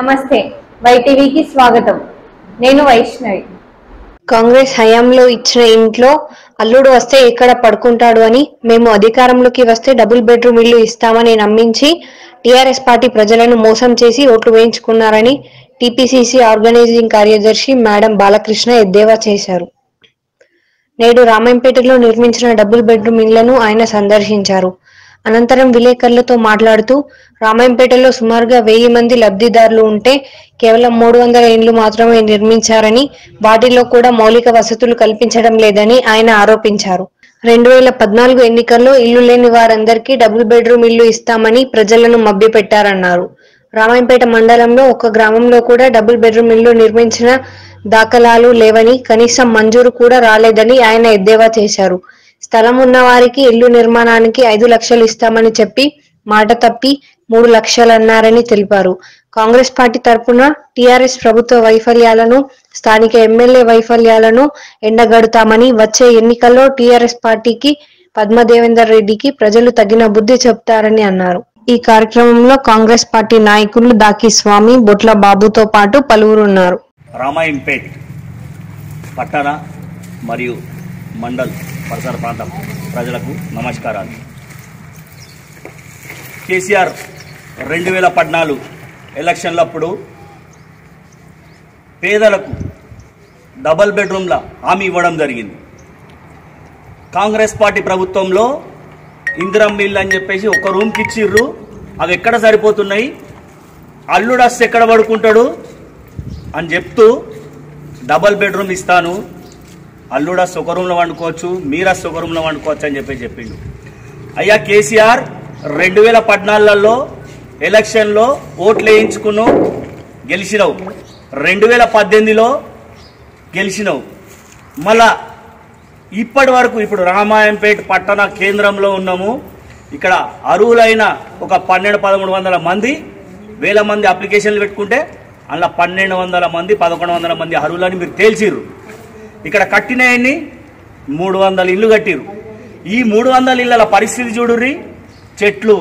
నమస్తే. వైటీవీకి స్వాగతం. నేను వైష్ణవి. కాంగ్రెస్ హయాంలో ఇచ్చిన ఇంట్లో అల్లుడు వస్తే ఎక్కడ పడుకుంటాడు అని మేము అధికారంలోకి వస్తే డబుల్ బెడ్రూమ్ ఇల్లు ఇస్తామని నమ్మించి టీఆర్ఎస్ పార్టీ ప్రజలను మోసం చేసి ఓట్లు వేయించుకున్నారని టీపీసీసీ ఆర్గనైజింగ్ కార్యదర్శి మేడం బాలకృష్ణ ఎద్దేవా చేశారు. నేడు రామంపేటలో నిర్మించిన డబుల్ బెడ్రూమ్ ఇళ్ళను ఆయన సందర్శించారు. అనంతరం విలేకరులతో మాట్లాడుతూ రామాయంపేటలో సుమారుగా వెయ్యి మంది లబ్ధిదారులు ఉంటే కేవలం మూడు వందల ఇండ్లు మాత్రమే నిర్మించారని వాటిలో కూడా మౌలిక వసతులు కల్పించడం లేదని ఆయన ఆరోపించారు. రెండు వేల పద్నాలుగు ఎన్నికల్లో ఇల్లు లేని వారందరికీ డబుల్ బెడ్రూమ్ ఇల్లు ఇస్తామని ప్రజలను మభ్యపెట్టారన్నారు. రామాయంపేట మండలంలో ఒక గ్రామంలో కూడా డబుల్ బెడ్రూమ్ ఇల్లు నిర్మించిన దాఖలాలు లేవని కనీసం మంజూరు కూడా రాలేదని ఆయన ఎద్దేవా చేశారు. స్థలం ఉన్న వారికి ఇల్లు నిర్మాణానికి ఐదు లక్షలు ఇస్తామని చెప్పి మాట తప్పి మూడు లక్షలన్నారని తెలిపారు. కాంగ్రెస్ పార్టీ తరపున టీఆర్ఎస్ ప్రభుత్వ వైఫల్యాలను స్థానిక ఎమ్మెల్యే వైఫల్యాలను ఎండగడతామని వచ్చే ఎన్నికల్లో టీఆర్ఎస్ పార్టీకి పద్మదేవేందర్ రెడ్డికి ప్రజలు తగిన బుద్ధి చెప్తారని అన్నారు. ఈ కార్యక్రమంలో కాంగ్రెస్ పార్టీ నాయకులు దాకి స్వామి బొట్ల బాబుతో పాటు పలువురు ఉన్నారు. రామాయంపేట్ పట్టణ మరియు మండల్ పరిసర ప్రాంతం ప్రజలకు నమస్కారాలు. కేసీఆర్ రెండు వేల పద్నాలుగు ఎలక్షన్లప్పుడు పేదలకు డబల్ బెడ్రూమ్ల హామీ ఇవ్వడం జరిగింది. కాంగ్రెస్ పార్టీ ప్రభుత్వంలో ఇందిరం మిల్ అని చెప్పేసి ఒక రూమ్కి ఇచ్చిర్రు. అవి ఎక్కడ సరిపోతున్నాయి? అల్లుడు వస్తే ఎక్కడ పడుకుంటాడు? అని చెప్తూ డబల్ బెడ్రూమ్ ఇస్తాను. అల్లుడా సుఖరూంలో రూమ్లో వండుకోవచ్చు మీరా సుఖరూంలో రూమ్లో వండుకోవచ్చు అని చెప్పి చెప్పిండు. అయ్యా కేసీఆర్ రెండు వేల పద్నాలుగులలో ఎలక్షన్లో ఓట్లు వేయించుకున్నావు గెలిచినావు. రెండు వేల పద్దెనిమిదిలో గెలిచినావు. మళ్ళా ఇప్పటి వరకు ఇప్పుడు రామాయంపేట పట్టణ కేంద్రంలో ఉన్నాము. ఇక్కడ అర్హులైన ఒక పన్నెండు పదమూడు వందల మంది వేల మంది అప్లికేషన్లు పెట్టుకుంటే అందులో పన్నెండు వందల మంది పదకొండు వందల మంది అర్హులని మీరు తేల్చిర్రు. ఇక్కడ కట్టినయన్ని మూడు వందల ఇల్లు కట్టిర్రు. ఈ మూడు వందల ఇళ్ళ పరిస్థితి చూడుర్రి. చెట్లు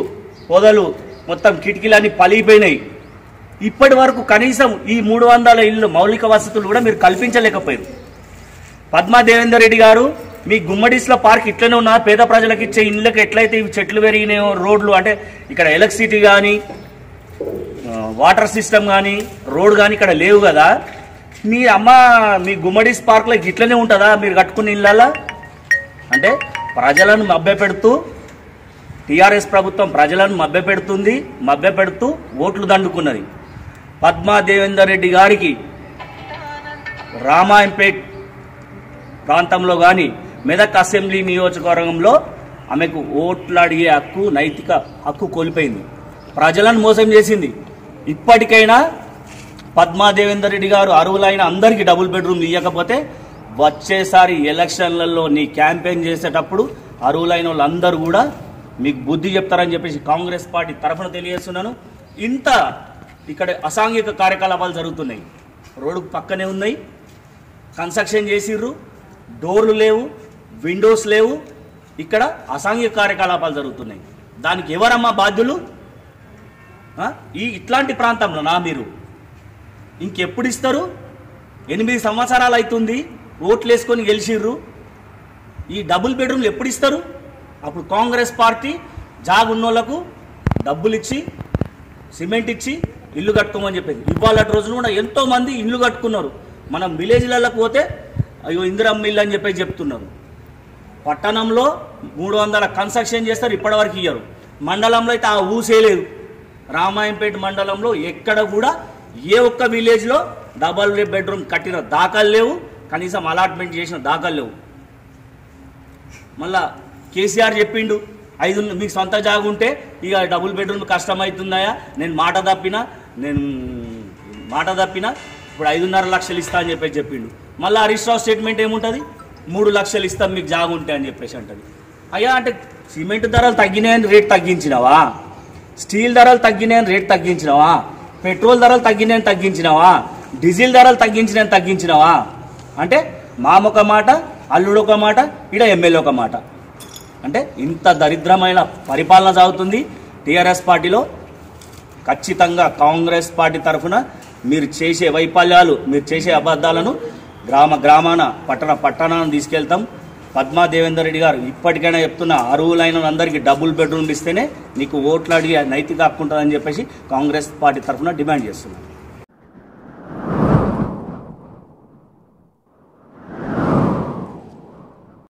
పొదలు మొత్తం కిటికీలన్నీ పలిగిపోయినాయి. ఇప్పటి వరకు కనీసం ఈ మూడు వందల ఇల్లు మౌలిక వసతులు కూడా మీరు కల్పించలేకపోయారు పద్మా దేవేందర్ రెడ్డి గారు మీ గుమ్మడిస్ల పార్క్ ఇట్లనే ఉన్న పేద ప్రజలకు ఇచ్చే ఇళ్ళకి ఎట్లయితే ఇవి చెట్లు పెరిగినాయో రోడ్లు అంటే ఇక్కడ ఎలక్ట్రిసిటీ కానీ వాటర్ సిస్టమ్ కానీ రోడ్ కానీ ఇక్కడ లేవు కదా. మీ అమ్మ మీ గుమ్మడిస్ పార్క్లో ఇట్లనే ఉంటుందా? మీరు కట్టుకున్న ఇళ్ళల్లో? అంటే ప్రజలను మభ్యపెడుతూ టీఆర్ఎస్ ప్రభుత్వం ప్రజలను మభ్యపెడుతుంది మభ్యపెడుతూ ఓట్లు దండుకున్నది. పద్మా దేవేందర్ రెడ్డి గారికి రామాయంపేట్ ప్రాంతంలో కానీ మెదక్ అసెంబ్లీ నియోజకవర్గంలో ఆమెకు ఓట్లు అడిగే హక్కు నైతిక హక్కు కోల్పోయింది. ప్రజలను మోసం చేసింది. ఇప్పటికైనా పద్మాదేవేందర్ రెడ్డి గారు అరువులైన అందరికీ డబుల్ బెడ్రూమ్ ఇవ్వకపోతే వచ్చేసారి ఎలక్షన్లలో నీ క్యాంపెయిన్ చేసేటప్పుడు అరువులైన వాళ్ళందరూ కూడా మీకు బుద్ధి చెప్తారని చెప్పేసి కాంగ్రెస్ పార్టీ తరఫున తెలియజేస్తున్నాను. ఇంత ఇక్కడ అసాంఘిక కార్యకలాపాలు జరుగుతున్నాయి. రోడ్డు పక్కనే ఉన్నాయి. కన్స్ట్రక్షన్ చేసిర్రు. డోర్లు లేవు. విండోస్ లేవు. ఇక్కడ అసాంఘిక కార్యకలాపాలు జరుగుతున్నాయి. దానికి ఎవరమ్మా బాధ్యులు? ఈ ఇట్లాంటి ప్రాంతంలో నా మీరు? ఇంకెప్పుడు ఇస్తారు? ఎనిమిది సంవత్సరాలు అవుతుంది ఓట్లు వేసుకొని గెలిచిర్రు. ఈ డబుల్ బెడ్రూమ్లు ఎప్పుడు ఇస్తారు? అప్పుడు కాంగ్రెస్ పార్టీ జాబ్ ఉన్నోళ్ళకు డబ్బులు ఇచ్చి సిమెంట్ ఇచ్చి ఇల్లు కట్టుకోమని చెప్పేది. ఇవాళ రోజున కూడా ఎంతోమంది ఇల్లు కట్టుకున్నారు. మనం విలేజ్లకు పోతే అయ్యో ఇందిరమ్మ ఇల్లు అని చెప్పి చెప్తున్నారు. పట్టణంలో మూడు వందల కన్స్ట్రక్షన్ చేస్తారు ఇప్పటివరకు ఇయ్యరు. మండలంలో అయితే ఆ ఊసేయలేదు రామాయంపేట మండలంలో ఎక్కడ కూడా ఏ ఒక్క విలేజ్లో డబల్ బెడ్రూమ్ కట్టిన దాఖలు లేవు కనీసం అలాట్మెంట్ చేసిన దాఖలు లేవు. మళ్ళా కేసీఆర్ చెప్పిండు ఐదు మీకు సొంత జాగా ఉంటే ఇక డబుల్ బెడ్రూమ్ కష్టమవుతుందాయా నేను మాట తప్పిన నేను మాట తప్పిన ఇప్పుడు ఐదున్నర లక్షలు ఇస్తా అని చెప్పేసి చెప్పిండు. మళ్ళీ హరీష్ రావు స్టేట్మెంట్ ఏముంటుంది? మూడు లక్షలు ఇస్తాం మీకు జాగా ఉంటే అని చెప్పేసి అంటది. అయ్యా అంటే సిమెంట్ ధరలు తగ్గినాయని రేట్ తగ్గించినావా? స్టీల్ ధరలు తగ్గినాయని రేట్ తగ్గించినావా? పెట్రోల్ ధరలు తగ్గినాయని తగ్గించినావా? డీజిల్ ధరలు తగ్గించినాయని తగ్గించినావా? అంటే మామొక మాట అల్లుడు ఒక మాట ఇడ ఎమ్మెల్యే ఒక మాట. అంటే ఇంత దరిద్రమైన పరిపాలన సాగుతుంది. టీఆర్ఎస్ పార్టీలో ఖచ్చితంగా కాంగ్రెస్ పార్టీ తరఫున మీరు చేసే వైఫల్యాలు మీరు చేసే అబద్ధాలను గ్రామ గ్రామాన పట్టణ పట్టణాన్ని తీసుకెళ్తాం. పద్మా దేవేందర్ రెడ్డి గారు ఇప్పటికైనా చెప్తున్న అరువులైన అందరికీ డబుల్ బెడ్రూమ్ ఇస్తేనే నీకు ఓట్లు అడిగి నైతిక హక్కు ఉంటుందని చెప్పేసి కాంగ్రెస్ పార్టీ తరఫున డిమాండ్ చేస్తున్నాం